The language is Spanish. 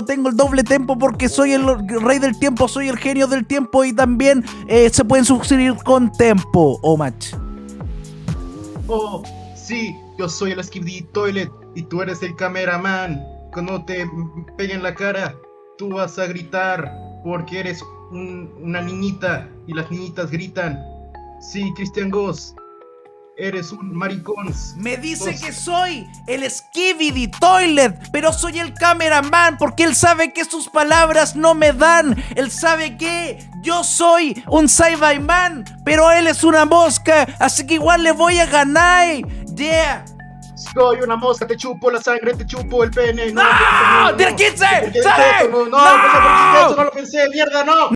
tengo el doble tempo porque soy el rey del tiempo, soy el genio del tiempo y también eh, se pueden suscribir con tempo, o match. Oh, sí, yo soy el Skibidi Toilet y tú eres el cameraman. Cuando te peguen la cara, tú vas a gritar porque eres una niñita y las niñitas gritan. Sí, Christian Goss, Eres un maricón. Me dice que soy el Skibidi Toilet, pero soy el cameraman porque él sabe que sus palabras no me dan. Él sabe que yo soy un Man, pero él es una mosca, así que igual le voy a ganar. Yeah. Soy una mosca, te chupo la sangre, te chupo el pene. ¡No! ¡Tiene 15! ¡Sale! No, no, no, no, no, no lo pensé, mierda, no.